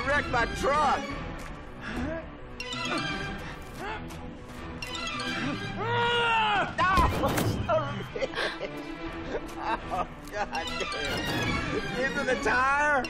You wrecked my truck! Oh, God damn. Into the tire?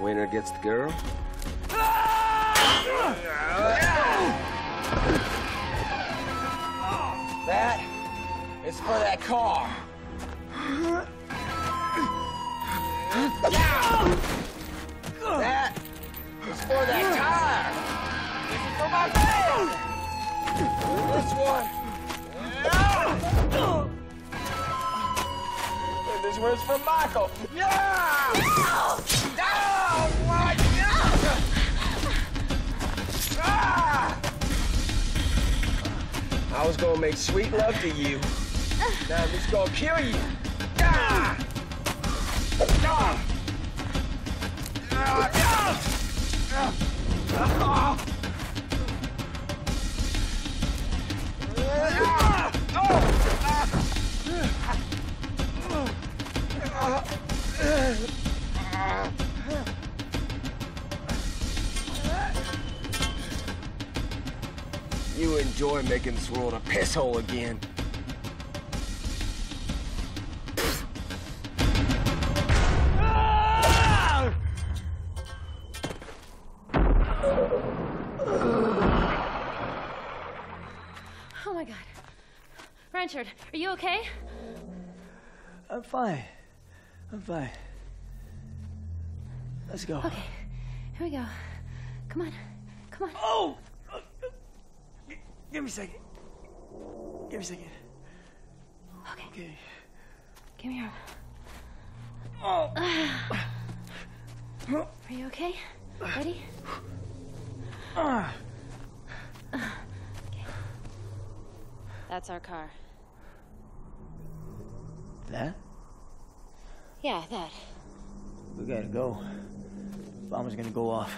Winner gets the girl? That is for that car. That is for that tire. This is for my. This one. And this one's for Michael. Yeah! Oh, my God! Ah! I was gonna make sweet love to you. Now I'm just gonna kill you. Ah! You enjoy making this world a piss hole again. Oh my god. Renchard, are you okay? I'm fine. I'm fine. Let's go. Okay. Here we go. Come on. Come on. Oh! Give me a second. Give me a second. Okay. Okay. Give me your Oh! Are you okay? Ready? Ah. That's our car. That? Yeah, that. We gotta go. Bomber's gonna go off.